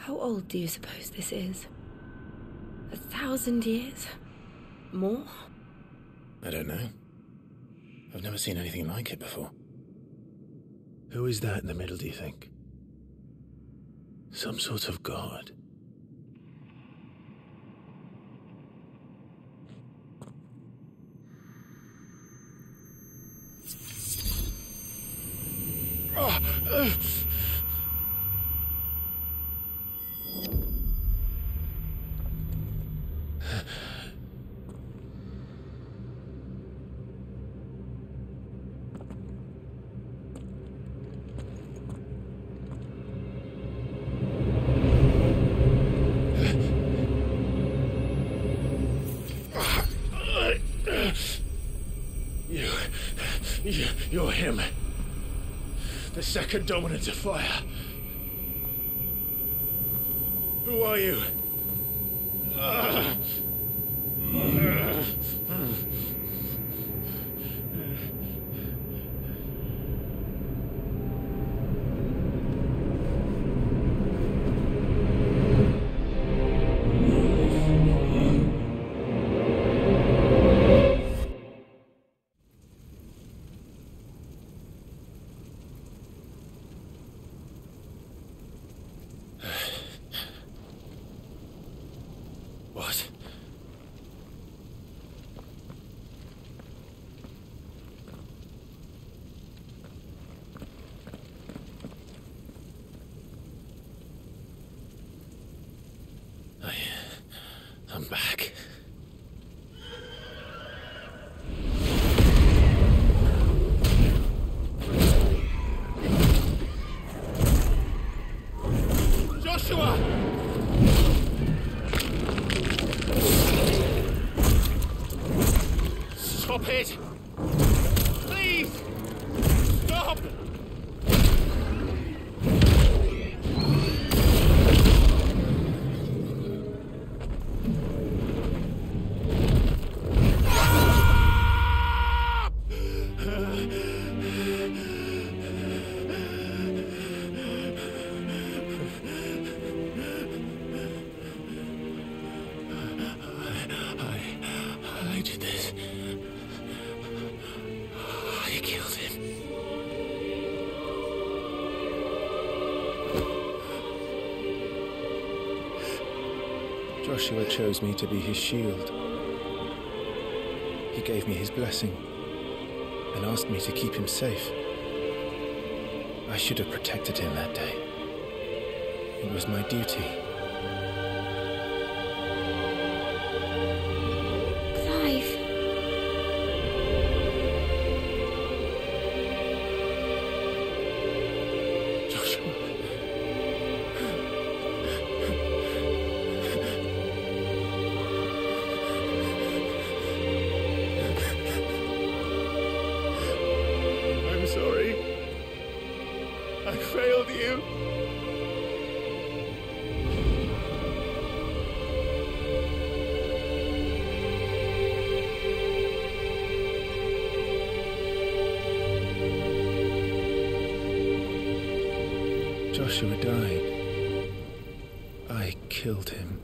How old do you suppose this is? A thousand years? More? I don't know. I've never seen anything like it before. Who is that in the middle, do you think? Some sort of god. You, you're him. The second dominant of fire. Who are you? Joshua chose me to be his shield. He gave me his blessing and asked me to keep him safe. I should have protected him that day. It was my duty. Killed him.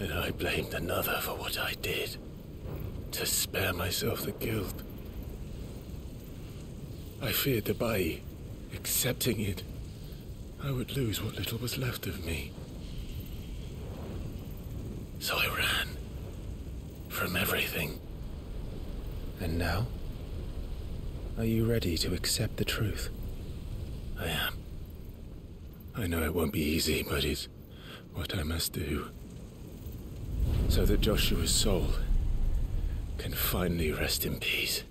And I blamed another for what I did. To spare myself the guilt. I feared that by accepting it, I would lose what little was left of me. So I ran. From everything. And now? Are you ready to accept the truth? I am. I know it won't be easy, but it's what I must do. So that Joshua's soul can finally rest in peace.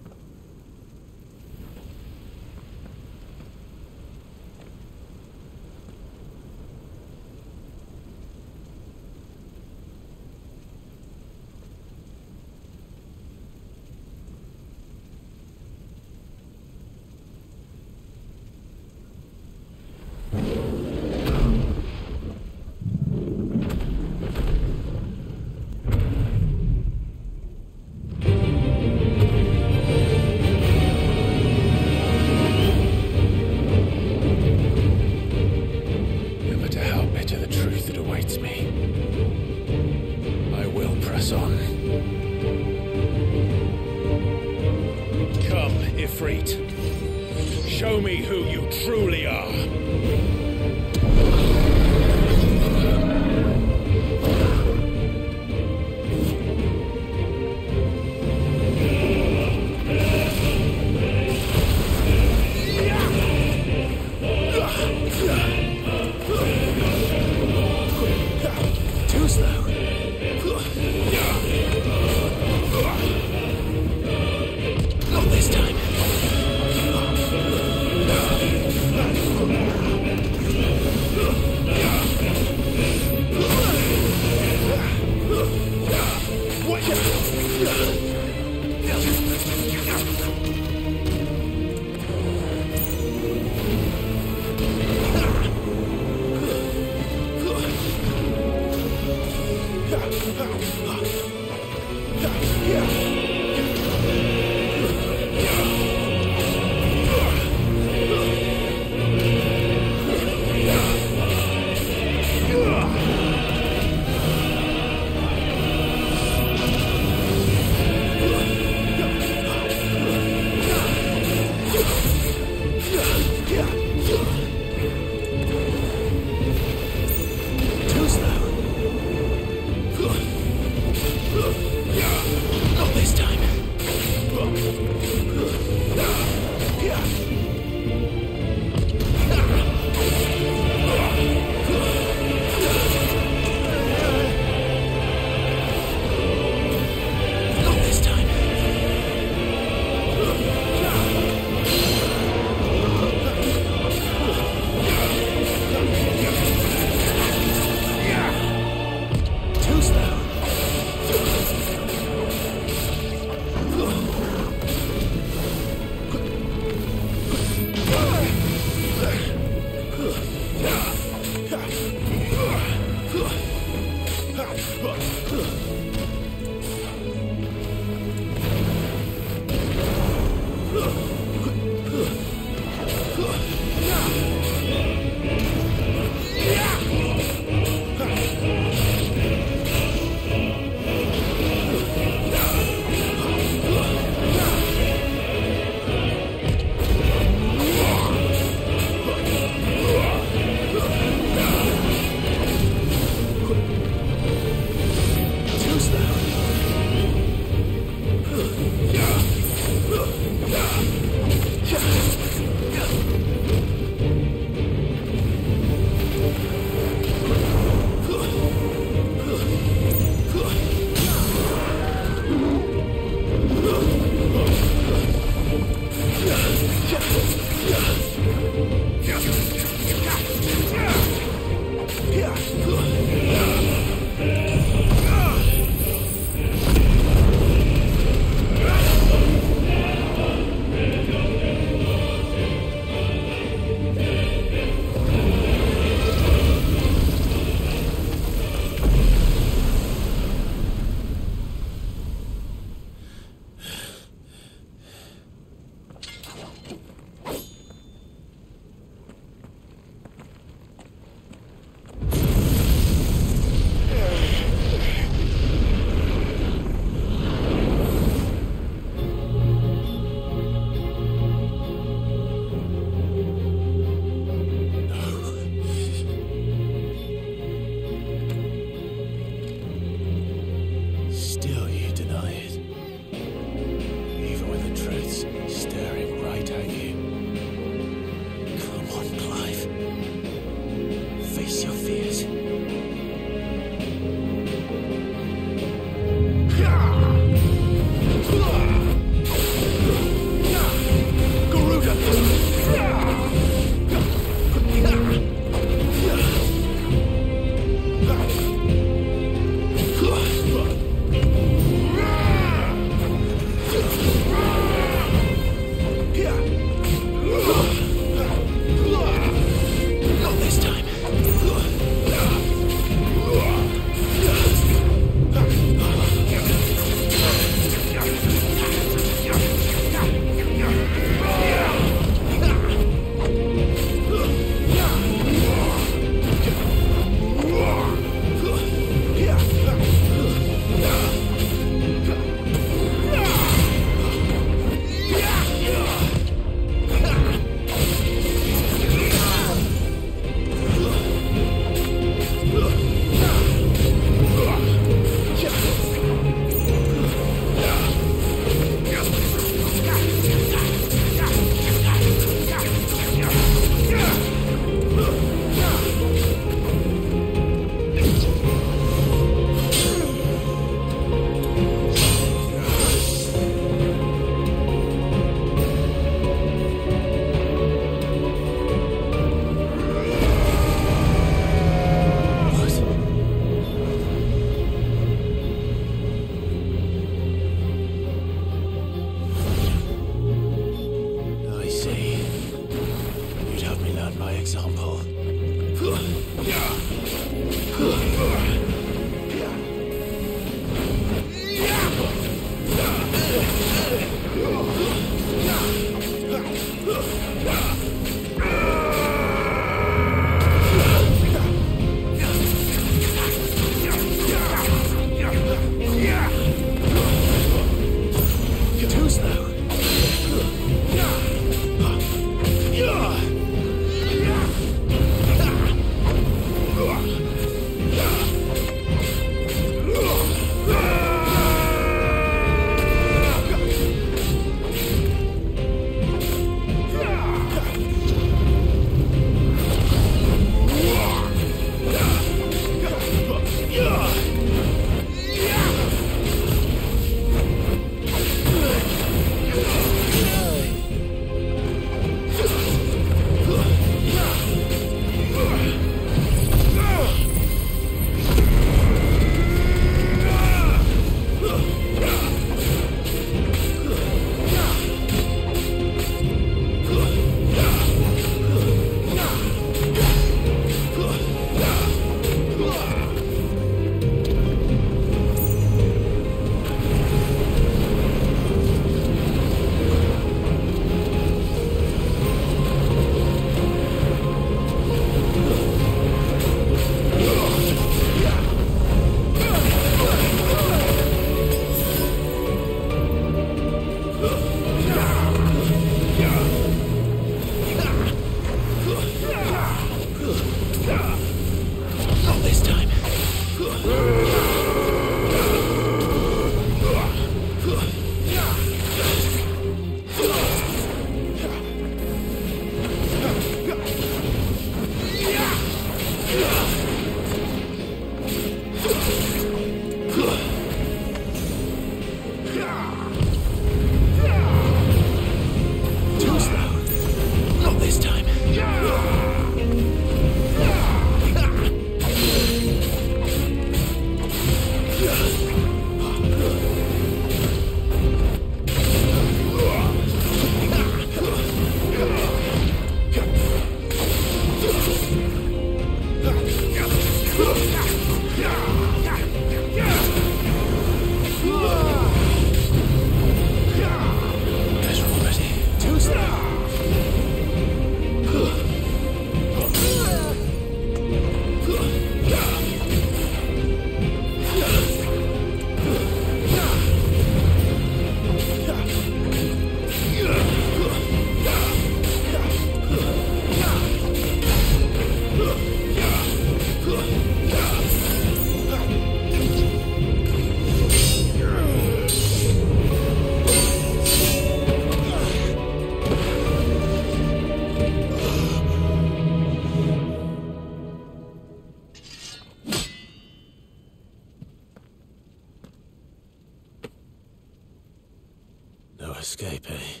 Escape, eh?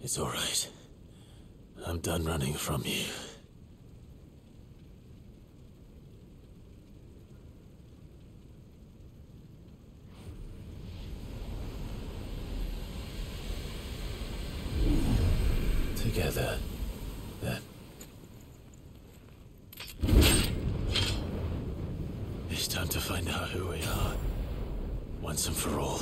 It's all right. I'm done running from you. Together, then. It's time to find out who we are, once and for all.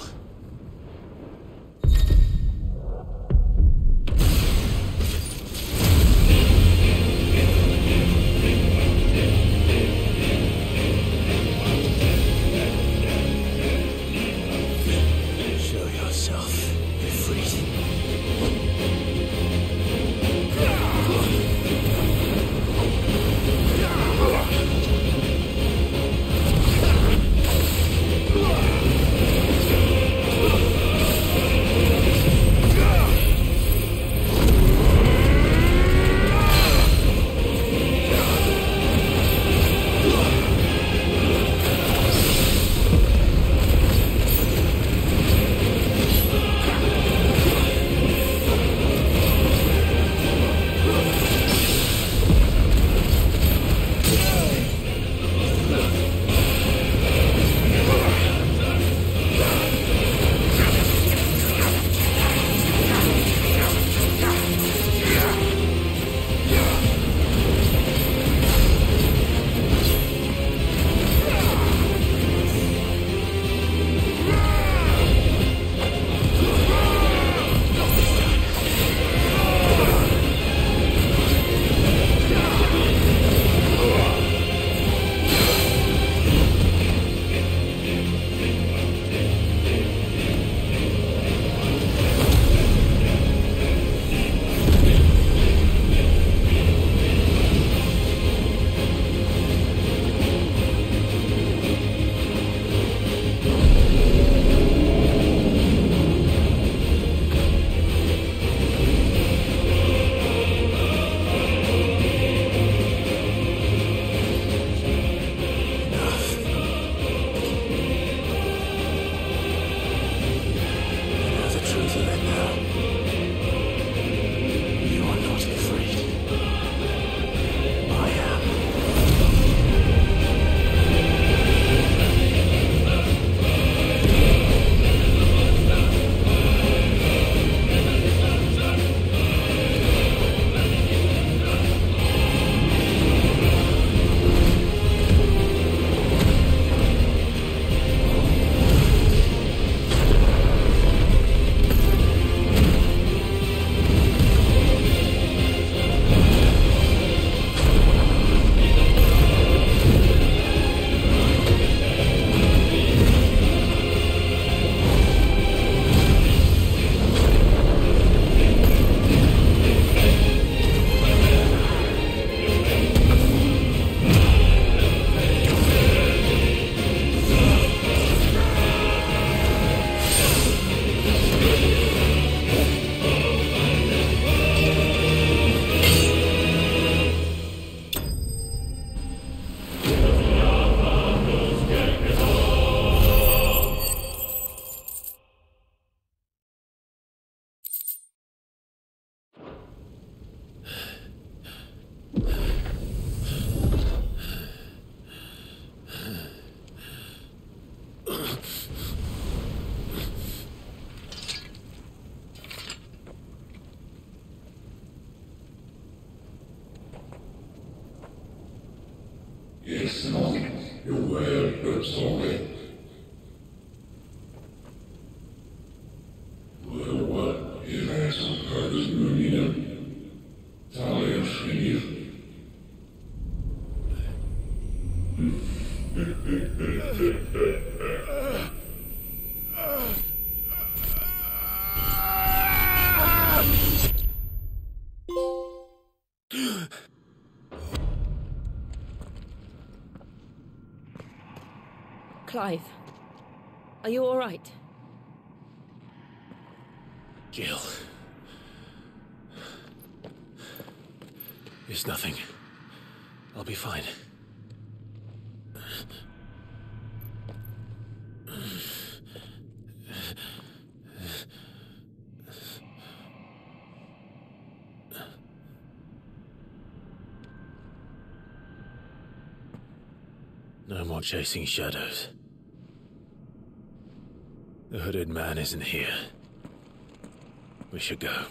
Clive, are you all right? Jill. It's nothing. I'll be fine. No more chasing shadows. The hooded man isn't here. We should go.